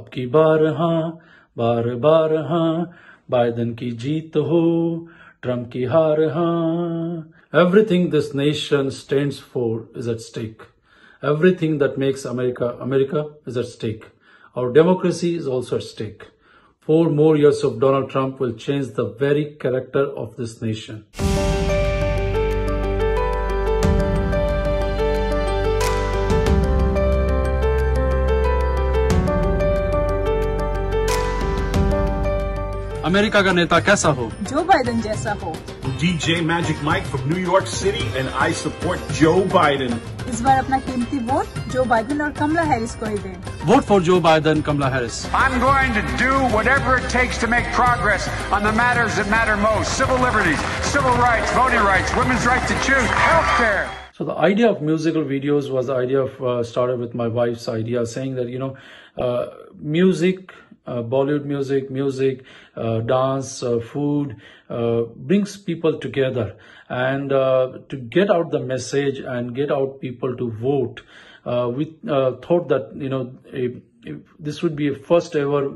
अब की बार हाँ बार बार हाँ बाइडन की जीत हो ट्रम्प की हार हाँ everything this nation stands for is at stake everything that makes america america is at stake our democracy is also at stake four more years of donald trump will change the very character of this nation America का नेता कैसा हो जो Biden जैसा हो DJ Magic Mike from New York City, and I support Joe Biden. इस बार अपना कीमती वोट जो बाइडन और कमला हैरिस को ही दें वोट फॉर जो Biden Kamala Harris I'm going to do whatever it takes to make progress on the matters that matter most civil liberties, civil rights, voting rights, women's right to choose, health care. So the idea of musical videos was the idea of uh, started with my wife's idea, saying that you know, uh, music, uh, Bollywood music, music, uh, dance, uh, food uh, brings people together, and uh, to get out the message and get out people to vote. Uh, we uh, thought that you know a, this would be a first ever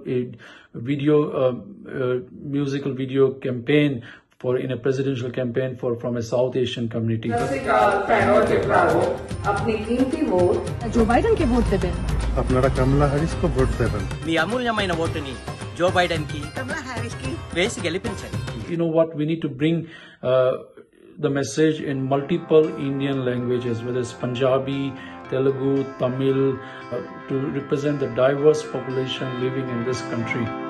video uh, uh, musical video campaign for in a presidential campaign for from a South Asian community. You know what? We need to bring uh, the message in multiple Indian languages, whether it's Punjabi, Telugu, Tamil, uh, to represent the diverse population living in this country.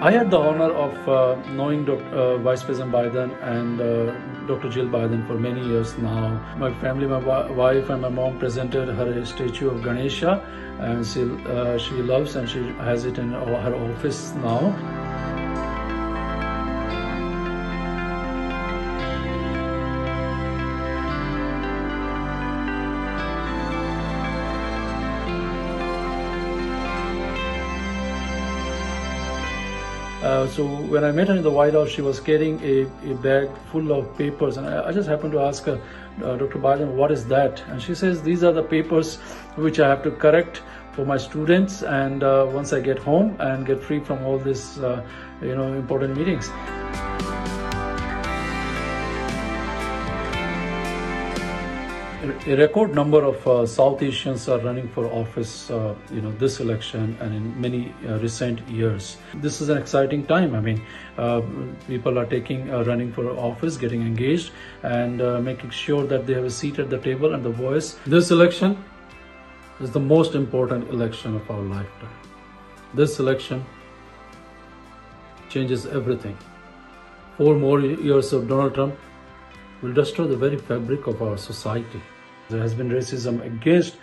I had the honor of uh, knowing Dr. Uh, Vice President Biden and uh, Dr. Jill Biden for many years now. My family, my wi- wife, and my mom presented her statue of Ganesha, and she uh, she loves and she has it in her office now. Uh, so when I met her in the White House, she was carrying a, a bag full of papers, and I, I just happened to ask her, uh, Dr. Biden, what is that? And she says these are the papers which I have to correct for my students, and uh, once I get home and get free from all this, uh, you know, important meetings. A record number of uh, South Asians are running for office, uh, you know, this election and in many uh, recent years. This is an exciting time. I mean, uh, people are taking, uh, running for office, getting engaged, and uh, making sure that they have a seat at the table and the voice. This election is the most important election of our lifetime. This election changes everything. Four more years of Donald Trump will destroy the very fabric of our society. There has been racism against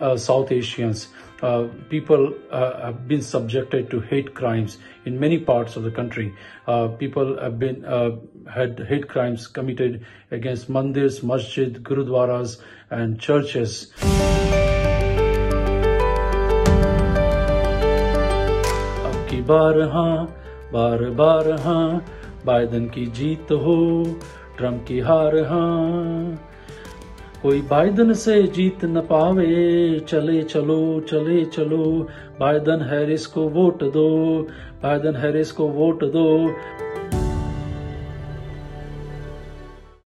uh, South Asians. Uh, people uh, have been subjected to hate crimes in many parts of the country. Uh, people have been uh, had hate crimes committed against mandirs, masjid, gurudwaras, and churches. Haan, haan, Biden ki jeet ho. Trump की हार हाँ। कोई Biden से जीत न पावे, चले चलो चले चलो। बाइडन हैरिस को वोट दो, बाइडन हैरिस को वोट दो।